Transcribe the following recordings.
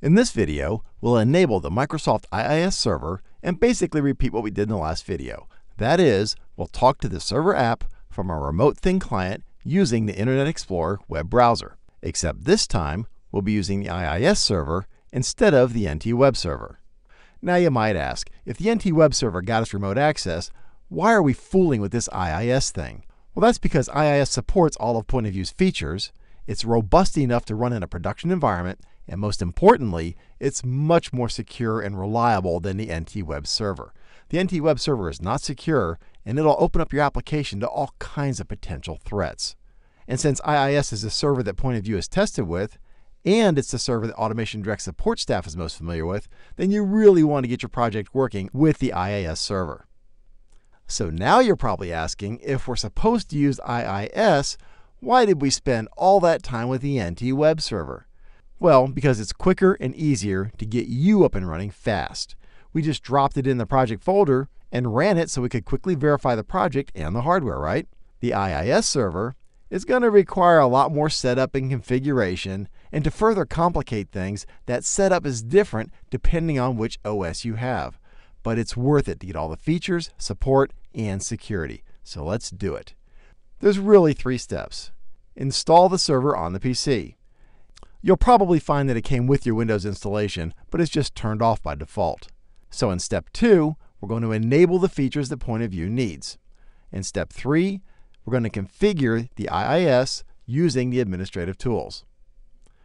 In this video, we'll enable the Microsoft IIS server and basically repeat what we did in the last video. That is, we'll talk to the server app from our remote thin client using the Internet Explorer web browser. Except this time, we'll be using the IIS server instead of the NT web server. Now you might ask, if the NT web server got us remote access, why are we fooling with this IIS thing? Well, that's because IIS supports all of Point of View's features, it's robust enough to run in a production environment, and most importantly, it's much more secure and reliable than the NT Web Server. The NT Web Server is not secure, and it'll open up your application to all kinds of potential threats. And since IIS is the server that Point of View is tested with, and it's the server that Automation Direct support staff is most familiar with, then you really want to get your project working with the IIS server. So now you're probably asking if we're supposed to use IIS, why did we spend all that time with the NT web server? Well, because it's quicker and easier to get you up and running fast. We just dropped it in the project folder and ran it so we could quickly verify the project and the hardware, right? The IIS server is going to require a lot more setup and configuration, and to further complicate things, that setup is different depending on which OS you have. But it's worth it to get all the features, support, and security. So let's do it. There's really three steps. Install the server on the PC. You'll probably find that it came with your Windows installation, but it's just turned off by default. So in step two, we're going to enable the features that Point of View needs. In step three, we're going to configure the IIS using the administrative tools.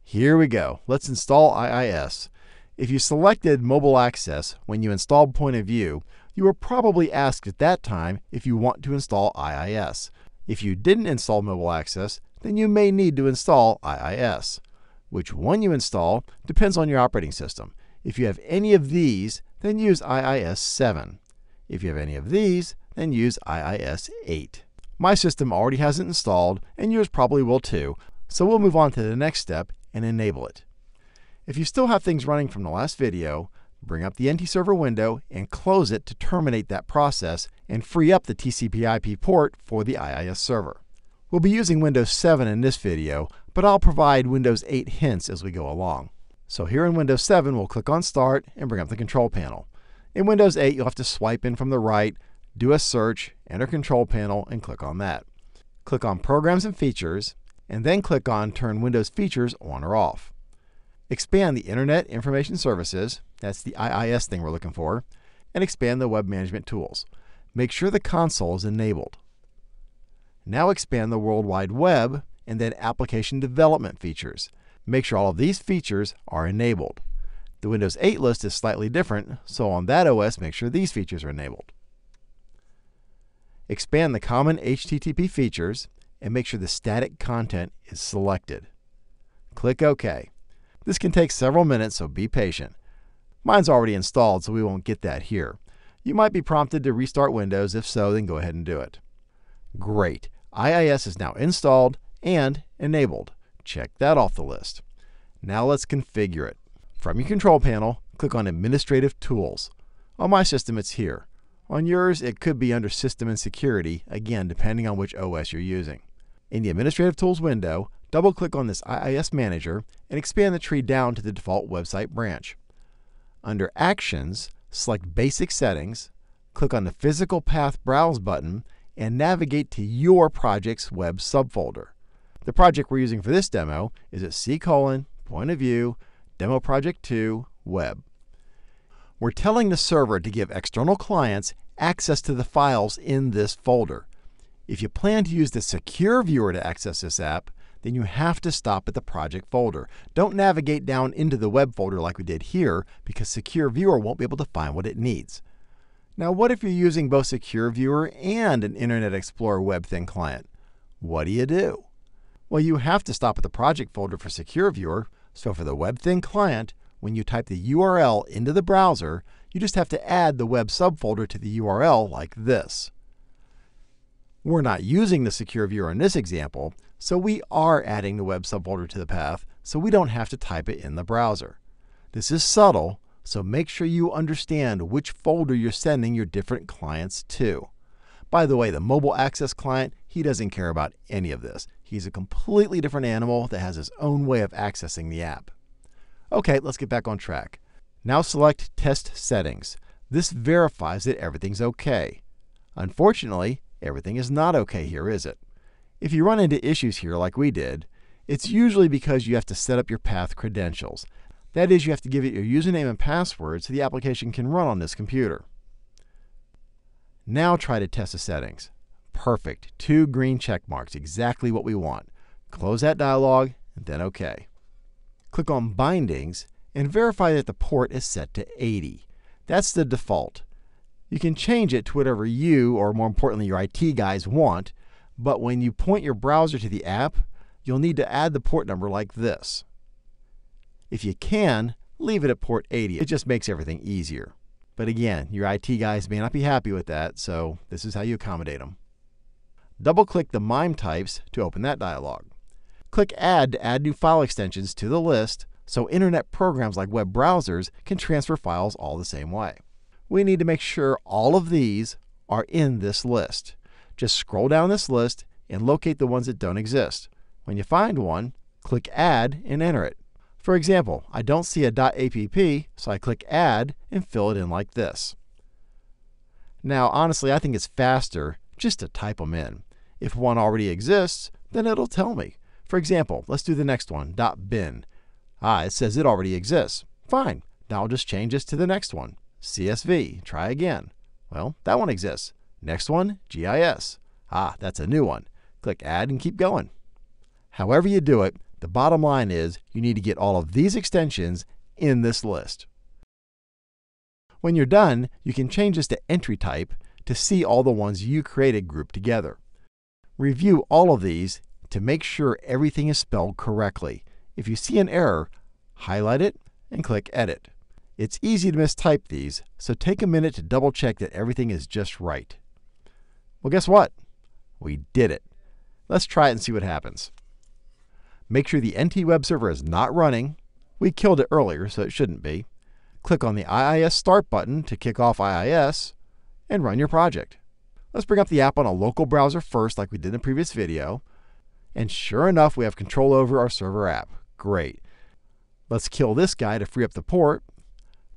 Here we go. Let's install IIS. If you selected Mobile Access when you installed Point of View, you were probably asked at that time if you want to install IIS. If you didn't install Mobile Access, then you may need to install IIS. Which one you install depends on your operating system. If you have any of these, then use IIS 7. If you have any of these, then use IIS 8. My system already has it installed, and yours probably will too, so we'll move on to the next step and enable it. If you still have things running from the last video, bring up the NT Server window and close it to terminate that process and free up the TCP IP port for the IIS server. We'll be using Windows 7 in this video, but I'll provide Windows 8 hints as we go along. So here in Windows 7, we'll click on Start and bring up the control panel. In Windows 8, you'll have to swipe in from the right, do a search, enter Control Panel, and click on that. Click on Programs and Features, and then click on Turn Windows Features on or off. Expand the Internet Information Services, that's the IIS thing we're looking for, and expand the Web Management Tools. Make sure the console is enabled. Now expand the World Wide Web and then Application Development features. Make sure all of these features are enabled. The Windows 8 list is slightly different, so on that OS, make sure these features are enabled. Expand the common HTTP features and make sure the static content is selected. Click OK. This can take several minutes, so be patient. Mine's already installed, so we won't get that here. You might be prompted to restart Windows. If so, then go ahead and do it. Great. IIS is now installed and enabled. Check that off the list. Now let's configure it. From your control panel, click on Administrative Tools. On my system, it's here. On yours, it could be under System and Security, again, depending on which OS you're using. In the Administrative Tools window, double-click on this IIS Manager and expand the tree down to the default website branch. Under Actions, select Basic Settings, click on the Physical Path Browse button, and navigate to your project's web subfolder. The project we're using for this demo is at C colon, point of view, demo project 2, web. We're telling the server to give external clients access to the files in this folder. If you plan to use the secure viewer to access this app, then you have to stop at the project folder. Don't navigate down into the web folder like we did here because Secure Viewer won't be able to find what it needs. Now, what if you're using both Secure Viewer and an Internet Explorer web thin client? What do you do? Well, you have to stop at the project folder for Secure Viewer. So for the WebThin client, when you type the URL into the browser, you just have to add the web subfolder to the URL like this. We're not using the Secure Viewer in this example, so we are adding the web subfolder to the path, so we don't have to type it in the browser. This is subtle, so make sure you understand which folder you're sending your different clients to. By the way, the mobile access client, he doesn't care about any of this. He's a completely different animal that has his own way of accessing the app. Okay, let's get back on track. Now select Test Settings. This verifies that everything's okay. Unfortunately, everything is not okay here, is it? If you run into issues here like we did, it's usually because you have to set up your path credentials. That is, you have to give it your username and password so the application can run on this computer. Now try to test the settings. Perfect. Two green check marks, exactly what we want. Close that dialog, and then OK. Click on Bindings and verify that the port is set to 80. That's the default. You can change it to whatever you, or more importantly, your IT guys want, but when you point your browser to the app, you'll need to add the port number like this. If you can, leave it at port 80. It just makes everything easier. But again, your IT guys may not be happy with that, so this is how you accommodate them. Double-click the MIME types to open that dialog. Click Add to add new file extensions to the list so internet programs like web browsers can transfer files all the same way. We need to make sure all of these are in this list. Just scroll down this list and locate the ones that don't exist. When you find one, click Add and enter it. For example, I don't see a .app, so I click Add and fill it in like this. Now, honestly, I think it's faster just to type them in. If one already exists, then it'll tell me. For example, let's do the next one, .bin. Ah, it says it already exists. Fine. Now I'll just change this to the next one. CSV. Try again. Well, that one exists. Next one, GIS. Ah, that's a new one. Click Add and keep going. However you do it, the bottom line is you need to get all of these extensions in this list. When you're done, you can change this to entry type to see all the ones you created grouped together. Review all of these to make sure everything is spelled correctly. If you see an error, highlight it and click Edit. It's easy to mistype these, so take a minute to double check that everything is just right. Well, guess what? We did it. Let's try it and see what happens. Make sure the NT web server is not running. We killed it earlier, so it shouldn't be. Click on the IIS Start button to kick off IIS and run your project. Let's bring up the app on a local browser first, like we did in the previous video. And sure enough, we have control over our server app. Great. Let's kill this guy to free up the port.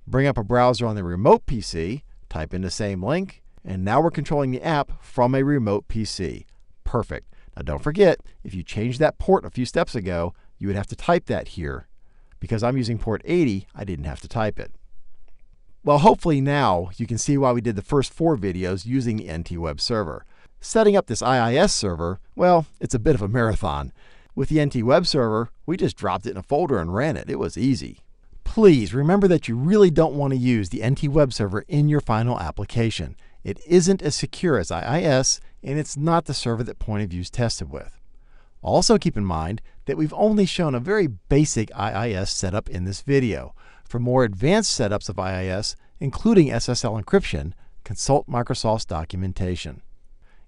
Bring up a browser on the remote PC, type in the same link, and now we're controlling the app from a remote PC. Perfect. Now don't forget, if you changed that port a few steps ago, you would have to type that here. Because I'm using port 80, I didn't have to type it. Well, hopefully now you can see why we did the first four videos using the NT Web Server. Setting up this IIS server, well, it's a bit of a marathon. With the NT Web Server, we just dropped it in a folder and ran it. It was easy. Please remember that you really don't want to use the NT Web Server in your final application. It isn't as secure as IIS, and it's not the server that Point of View's tested with. Also keep in mind that we've only shown a very basic IIS setup in this video. For more advanced setups of IIS, including SSL encryption, consult Microsoft's documentation.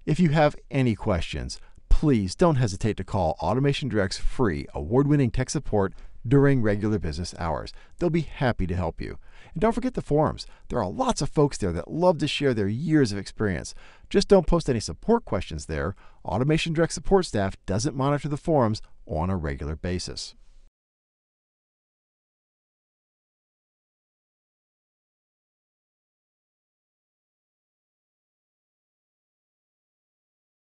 If you have any questions, please don't hesitate to call Automation Direct's free award winning tech support during regular business hours. They'll be happy to help you. And don't forget the forums. There are lots of folks there that love to share their years of experience. Just don't post any support questions there. Automation Direct support staff doesn't monitor the forums on a regular basis.